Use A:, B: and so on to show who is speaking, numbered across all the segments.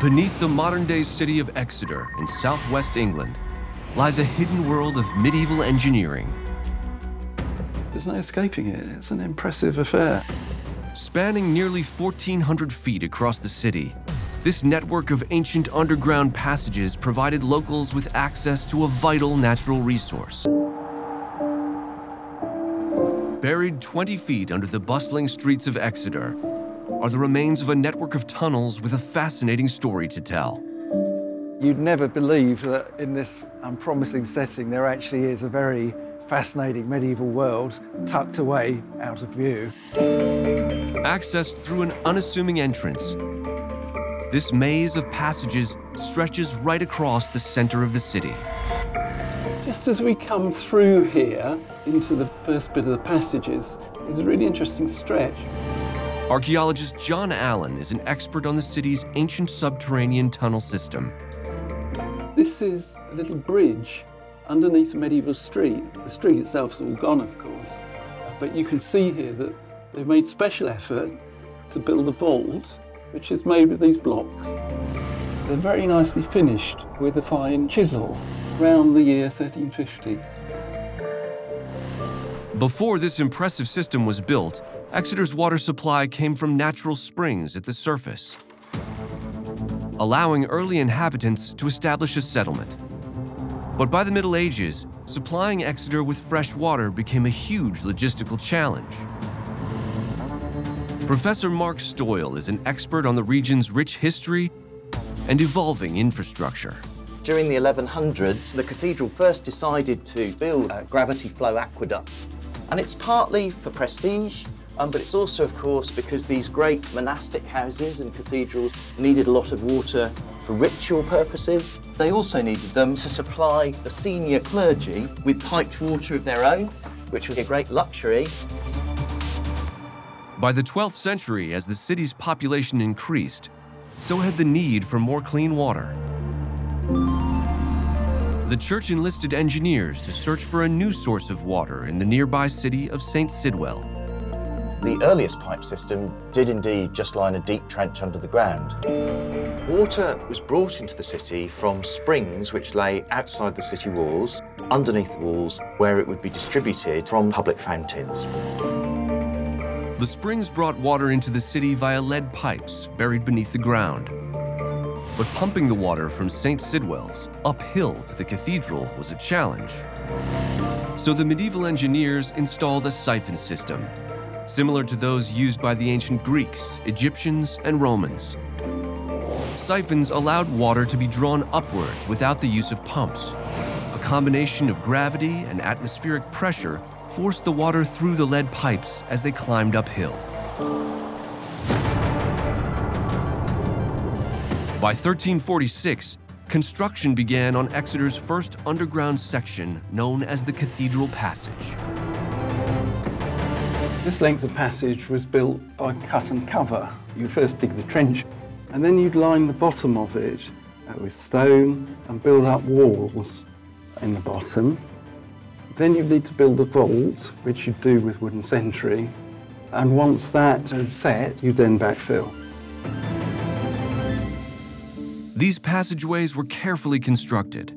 A: Beneath the modern-day city of Exeter in southwest England lies a hidden world of medieval engineering.
B: There's no escaping it. It's an impressive affair.
A: Spanning nearly 1,400 feet across the city, this network of ancient underground passages provided locals with access to a vital natural resource. Buried 20 feet under the bustling streets of Exeter are the remains of a network of tunnels with a fascinating story to tell.
B: You'd never believe that in this unpromising setting there actually is a very fascinating medieval world tucked away out of view.
A: Accessed through an unassuming entrance, this maze of passages stretches right across the center of the city.
B: Just as we come through here into the first bit of the passages, is a really interesting stretch.
A: Archaeologist John Allen is an expert on the city's ancient subterranean tunnel system.
B: This is a little bridge underneath a medieval street. The street itself is all gone, of course, but you can see here that they've made special effort to build a vault which is made with these blocks. They're very nicely finished with a fine chisel around the year 1350.
A: Before this impressive system was built, Exeter's water supply came from natural springs at the surface, allowing early inhabitants to establish a settlement. But by the Middle Ages, supplying Exeter with fresh water became a huge logistical challenge. Professor Mark Stoyle is an expert on the region's rich history and evolving infrastructure.
C: During the 1100s, the cathedral first decided to build a gravity flow aqueduct. And it's partly for prestige, um, but it's also, of course, because these great monastic houses and cathedrals needed a lot of water for ritual purposes. They also needed them to supply the senior clergy with piped water of their own, which was a great luxury.
A: By the 12th century, as the city's population increased, so had the need for more clean water. The church enlisted engineers to search for a new source of water in the nearby city of St. Sidwell.
C: The earliest pipe system did indeed just line a deep trench under the ground. Water was brought into the city from springs which lay outside the city walls, underneath the walls, where it would be distributed from public fountains.
A: The springs brought water into the city via lead pipes buried beneath the ground. But pumping the water from St. Sidwell's uphill to the cathedral was a challenge. So the medieval engineers installed a siphon system, similar to those used by the ancient Greeks, Egyptians, and Romans. Siphons allowed water to be drawn upwards without the use of pumps. A combination of gravity and atmospheric pressure forced the water through the lead pipes as they climbed uphill. By 1346, construction began on Exeter's first underground section known as the Cathedral Passage.
B: This length of passage was built by cut and cover. You'd first dig the trench and then you'd line the bottom of it uh, with stone and build up walls in the bottom then you'd need to build a vault, which you'd do with wooden centring. And once that's set, you'd then backfill.
A: These passageways were carefully constructed.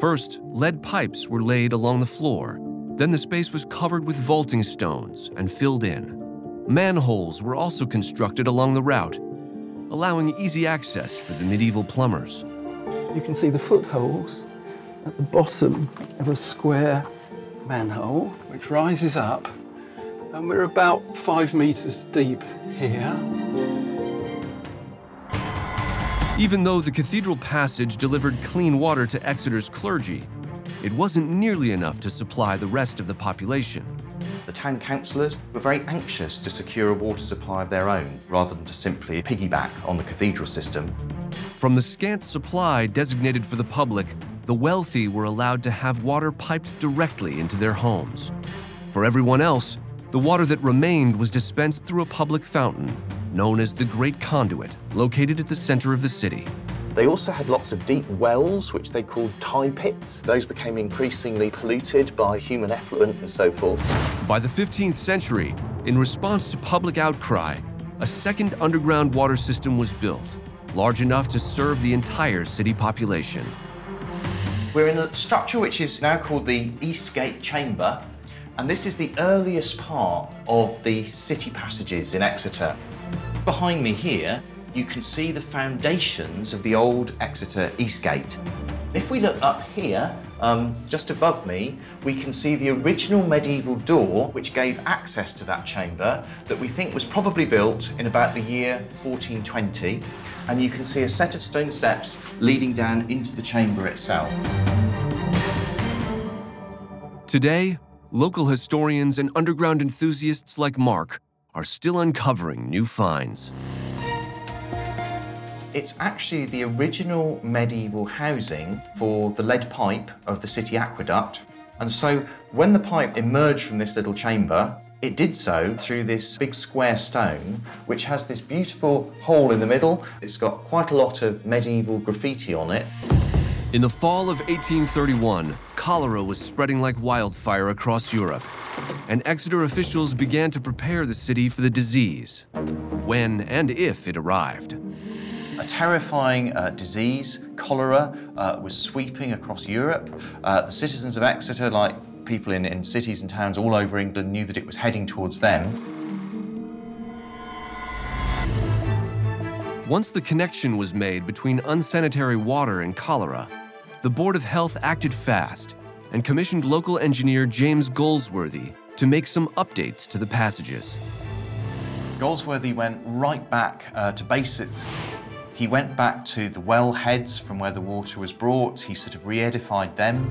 A: First, lead pipes were laid along the floor. Then the space was covered with vaulting stones and filled in. Manholes were also constructed along the route, allowing easy access for the medieval plumbers.
B: You can see the footholes at the bottom of a square manhole which rises up and we're about five meters deep here.
A: Even though the cathedral passage delivered clean water to Exeter's clergy, it wasn't nearly enough to supply the rest of the population.
C: The town councillors were very anxious to secure a water supply of their own, rather than to simply piggyback on the cathedral system.
A: From the scant supply designated for the public, the wealthy were allowed to have water piped directly into their homes. For everyone else, the water that remained was dispensed through a public fountain, known as the Great Conduit, located at the center of the city.
C: They also had lots of deep wells, which they called tie pits. Those became increasingly polluted by human effluent and so forth.
A: By the 15th century, in response to public outcry, a second underground water system was built, large enough to serve the entire city population.
C: We're in a structure which is now called the Eastgate Chamber, and this is the earliest part of the city passages in Exeter. Behind me here, you can see the foundations of the old Exeter Eastgate. If we look up here, um, just above me, we can see the original medieval door which gave access to that chamber that we think was probably built in about the year 1420. And you can see a set of stone steps leading down into the chamber itself.
A: Today, local historians and underground enthusiasts like Mark are still uncovering new finds.
C: It's actually the original medieval housing for the lead pipe of the city aqueduct. And so when the pipe emerged from this little chamber, it did so through this big square stone, which has this beautiful hole in the middle. It's got quite a lot of medieval graffiti on it.
A: In the fall of 1831, cholera was spreading like wildfire across Europe, and Exeter officials began to prepare the city for the disease, when and if it arrived.
C: A terrifying uh, disease, cholera, uh, was sweeping across Europe. Uh, the citizens of Exeter, like people in, in cities and towns all over England, knew that it was heading towards them.
A: Once the connection was made between unsanitary water and cholera, the Board of Health acted fast and commissioned local engineer James Goldsworthy to make some updates to the passages.
C: Goldsworthy went right back uh, to basics. He went back to the well heads from where the water was brought. He sort of re-edified them.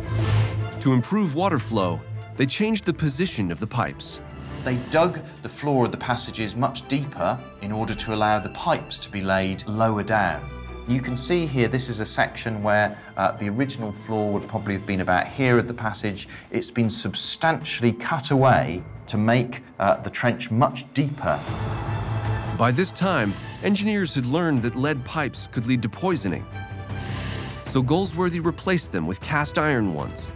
A: To improve water flow, they changed the position of the pipes.
C: They dug the floor of the passages much deeper in order to allow the pipes to be laid lower down. You can see here, this is a section where uh, the original floor would probably have been about here at the passage. It's been substantially cut away to make uh, the trench much deeper.
A: By this time, engineers had learned that lead pipes could lead to poisoning. So Goldsworthy replaced them with cast iron ones.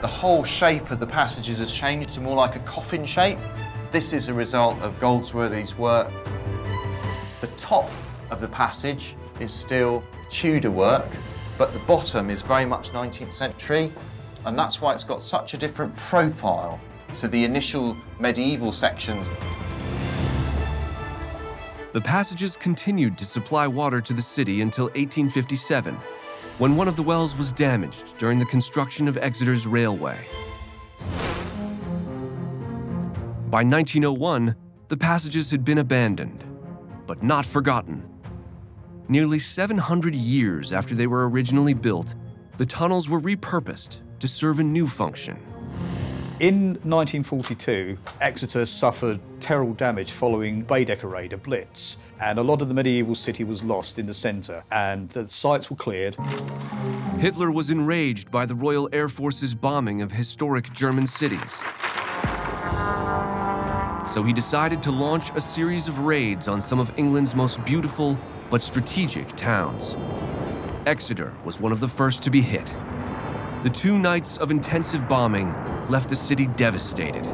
C: The whole shape of the passages has changed to more like a coffin shape. This is a result of Goldsworthy's work. The top of the passage is still Tudor work, but the bottom is very much 19th century, and that's why it's got such a different profile to the initial medieval sections.
A: The passages continued to supply water to the city until 1857, when one of the wells was damaged during the construction of Exeter's railway. By 1901, the passages had been abandoned, but not forgotten. Nearly 700 years after they were originally built, the tunnels were repurposed to serve a new function.
D: In 1942, Exeter suffered terrible damage following Baedeker raid, a blitz, and a lot of the medieval city was lost in the centre, and the sites were cleared.
A: Hitler was enraged by the Royal Air Force's bombing of historic German cities. So he decided to launch a series of raids on some of England's most beautiful but strategic towns. Exeter was one of the first to be hit. The two nights of intensive bombing left the city devastated.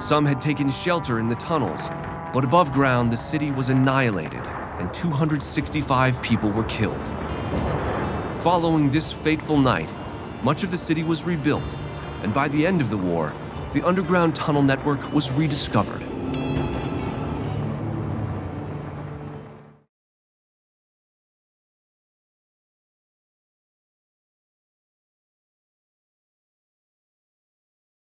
A: Some had taken shelter in the tunnels, but above ground the city was annihilated and 265 people were killed. Following this fateful night, much of the city was rebuilt, and by the end of the war, the underground tunnel network was rediscovered.